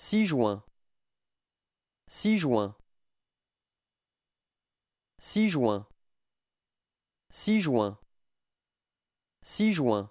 6 juin. 6 juin. 6 juin. 6 juin. 6 juin.